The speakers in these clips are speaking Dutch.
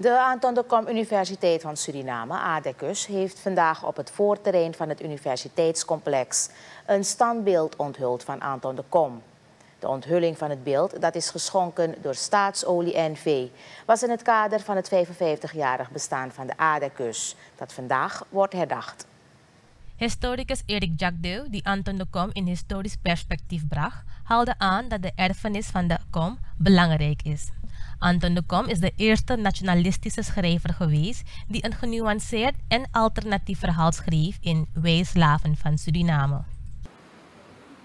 De Anton de Kom Universiteit van Suriname, ADECUS, heeft vandaag op het voorterrein van het universiteitscomplex een standbeeld onthuld van Anton de Kom. De onthulling van het beeld, dat is geschonken door Staatsolie NV, was in het kader van het 55-jarig bestaan van de ADECUS, dat vandaag wordt herdacht. Historicus Erik Jagdeu, die Anton de Kom in historisch perspectief bracht, haalde aan dat de erfenis van de Kom belangrijk is. Anton de Kom is de eerste nationalistische schrijver geweest die een genuanceerd en alternatief verhaal schreef in Wij slaven van Suriname.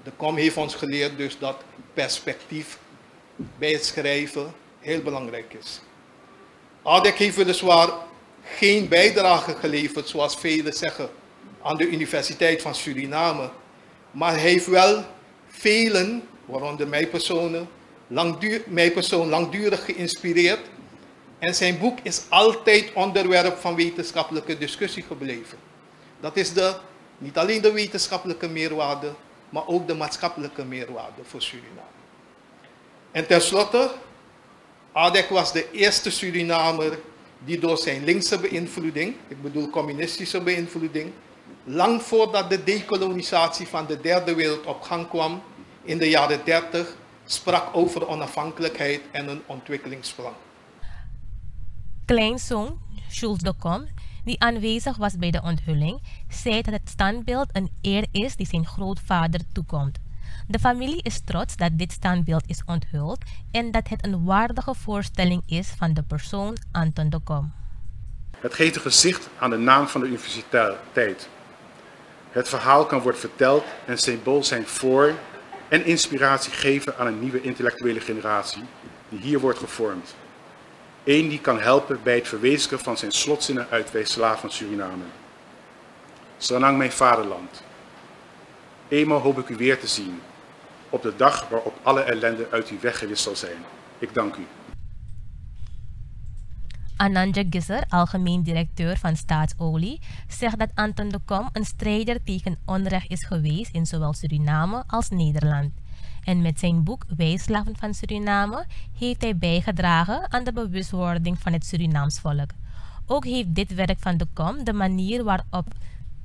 De Kom heeft ons geleerd dus dat perspectief bij het schrijven heel belangrijk is. Adek heeft weliswaar geen bijdrage geleverd, zoals velen zeggen, aan de Universiteit van Suriname. Maar hij heeft wel velen, waaronder mij personen, langduur, mij persoon langdurig geïnspireerd. En zijn boek is altijd onderwerp van wetenschappelijke discussie gebleven. Dat is de, niet alleen de wetenschappelijke meerwaarde, maar ook de maatschappelijke meerwaarde voor Suriname. En tenslotte, Adek was de eerste Surinamer die door zijn linkse beïnvloeding, ik bedoel communistische beïnvloeding, lang voordat de dekolonisatie van de derde wereld op gang kwam in de jaren 30, sprak over onafhankelijkheid en een ontwikkelingsplan. Kleinzoon Schulz de Kom, die aanwezig was bij de onthulling, zei dat het standbeeld een eer is die zijn grootvader toekomt. De familie is trots dat dit standbeeld is onthuld en dat het een waardige voorstelling is van de persoon Anton de Kom. Het geeft een gezicht aan de naam van de universiteit. Het verhaal kan worden verteld en symbool zijn voor en inspiratie geven aan een nieuwe intellectuele generatie die hier wordt gevormd. Eén die kan helpen bij het verwezenlijken van zijn slotzinnen uit slaaf van Suriname. Zolang mijn vaderland. Eenmaal hoop ik u weer te zien, op de dag waarop alle ellende uit u weggewist zal zijn. Ik dank u. Ananja Gisser, algemeen directeur van Staatsolie, zegt dat Anton de Kom een strijder tegen onrecht is geweest in zowel Suriname als Nederland. En met zijn boek Wij slaven van Suriname heeft hij bijgedragen aan de bewustwording van het Surinaams volk. Ook heeft dit werk van de Kom de manier waarop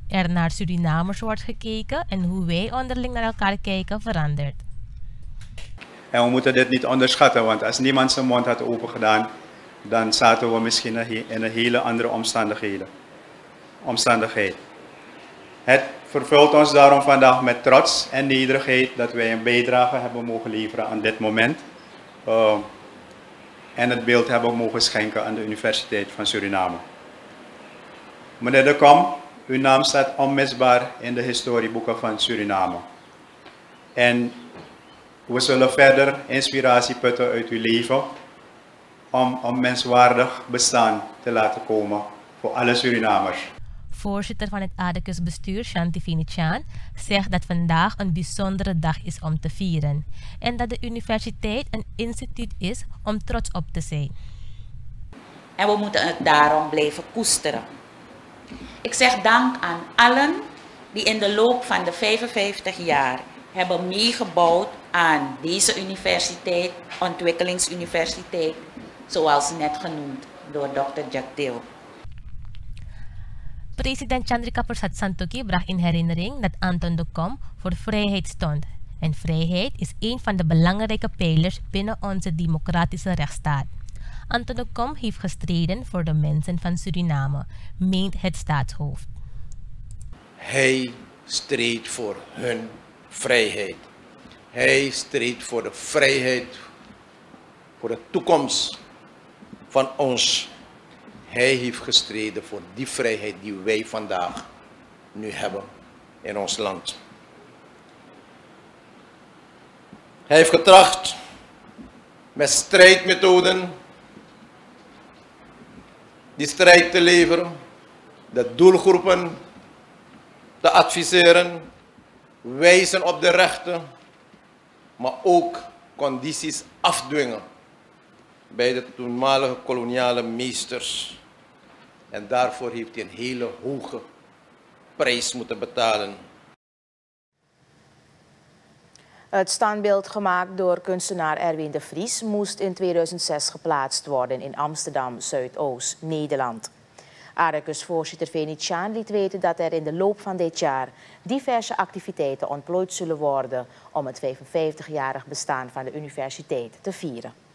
er naar Surinamers wordt gekeken en hoe wij onderling naar elkaar kijken veranderd. En we moeten dit niet onderschatten, want als niemand zijn mond had opengedaan, dan zaten we misschien in een hele andere omstandigheden. omstandigheid. Het vervult ons daarom vandaag met trots en nederigheid dat wij een bijdrage hebben mogen leveren aan dit moment. Uh, en het beeld hebben mogen schenken aan de Universiteit van Suriname. Meneer De Kom, uw naam staat onmisbaar in de historieboeken van Suriname. En we zullen verder inspiratie putten uit uw leven om, om menswaardig bestaan te laten komen voor alle Surinamers. Voorzitter van het ADECUS bestuur, Shanti Finichan, zegt dat vandaag een bijzondere dag is om te vieren en dat de universiteit een instituut is om trots op te zijn. En we moeten het daarom blijven koesteren. Ik zeg dank aan allen die in de loop van de 55 jaar hebben meegebouwd aan deze universiteit, ontwikkelingsuniversiteit, zoals net genoemd door Dr. Jack Dale. President Chandrika Prasad Santoki bracht in herinnering dat Anton de Kom voor vrijheid stond. En vrijheid is een van de belangrijke pijlers binnen onze democratische rechtsstaat. Anton de Kom heeft gestreden voor de mensen van Suriname, meent het staatshoofd. Hij streed voor hun vrijheid. Hij streed voor de vrijheid, voor de toekomst van ons. Hij heeft gestreden voor die vrijheid die wij vandaag nu hebben in ons land. Hij heeft getracht met strijdmethoden die strijd te leveren, de doelgroepen te adviseren, wijzen op de rechten, maar ook condities afdwingen bij de toenmalige koloniale meesters. En daarvoor heeft hij een hele hoge prijs moeten betalen. Het standbeeld gemaakt door kunstenaar Erwin de Vries moest in 2006 geplaatst worden in Amsterdam, Zuidoost, Nederland. Aardekus-voorzitter Venetiaan liet weten dat er in de loop van dit jaar diverse activiteiten ontplooid zullen worden om het 55-jarig bestaan van de universiteit te vieren.